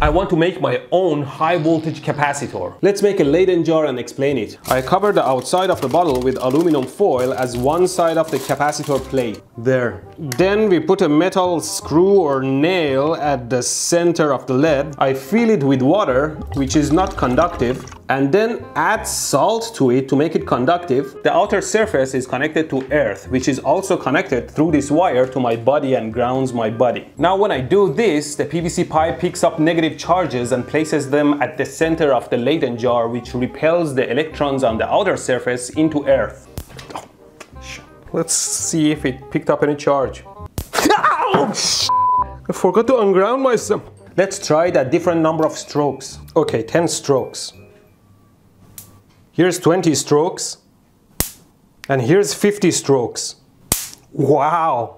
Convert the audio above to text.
I want to make my own high voltage capacitor. Let's make a Leyden jar and explain it. I cover the outside of the bottle with aluminum foil as one side of the capacitor plate. There. Then we put a metal screw or nail at the center of the lead. I fill it with water, which is not conductive, and then add salt to it to make it conductive. The outer surface is connected to earth, which is also connected through this wire to my body and grounds my body. Now when I do this, the PVC pipe picks up negative charges and places them at the center of the Leyden jar, which repels the electrons on the outer surface into earth. Let's see if it picked up any charge. I forgot to unground myself. Let's try it at different number of strokes. Okay, 10 strokes. Here's 20 strokes. And here's 50 strokes. Wow!